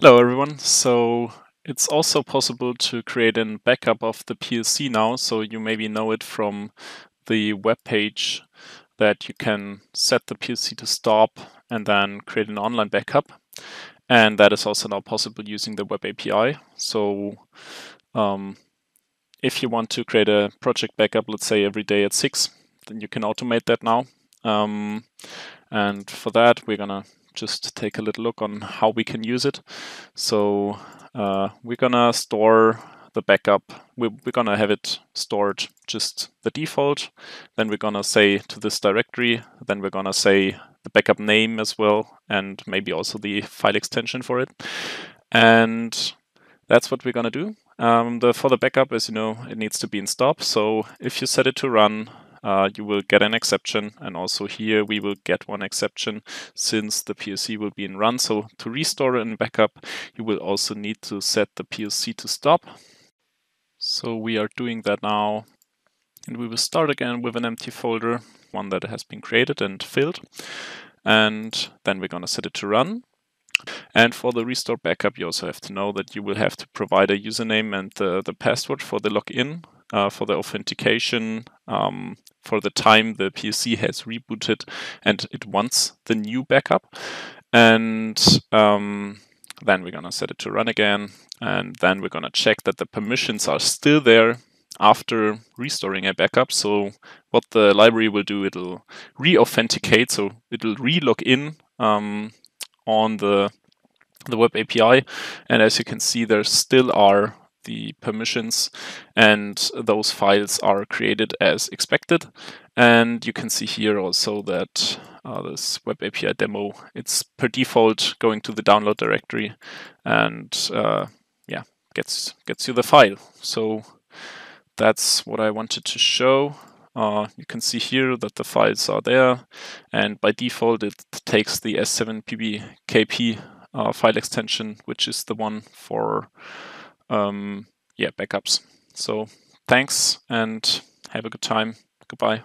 Hello everyone. So it's also possible to create a backup of the PLC now. So you maybe know it from the web page that you can set the PLC to stop and then create an online backup. And that is also now possible using the web API. So um, if you want to create a project backup, let's say every day at six, then you can automate that now. Um, and for that, we're gonna just take a little look on how we can use it. So uh, we're gonna store the backup. We're, we're gonna have it stored just the default. Then we're gonna say to this directory. Then we're gonna say the backup name as well, and maybe also the file extension for it. And that's what we're gonna do. Um, the, for the backup, as you know, it needs to be in stop. So if you set it to run, uh, you will get an exception. And also here we will get one exception since the PLC will be in run. So to restore and backup, you will also need to set the PLC to stop. So we are doing that now. And we will start again with an empty folder, one that has been created and filled. And then we're going to set it to run. And for the restore backup, you also have to know that you will have to provide a username and the, the password for the login, uh, for the authentication, um, for the time the PLC has rebooted and it wants the new backup. And um, then we're going to set it to run again. And then we're going to check that the permissions are still there after restoring a backup. So what the library will do, it'll re-authenticate. So it'll re-log in um, on the the web API. And as you can see, there still are the permissions and those files are created as expected. And you can see here also that uh, this web API demo, it's per default going to the download directory and uh, yeah, gets, gets you the file. So that's what I wanted to show. Uh, you can see here that the files are there and by default it takes the S7PBKP uh, file extension, which is the one for um, yeah backups. So thanks and have a good time. Goodbye.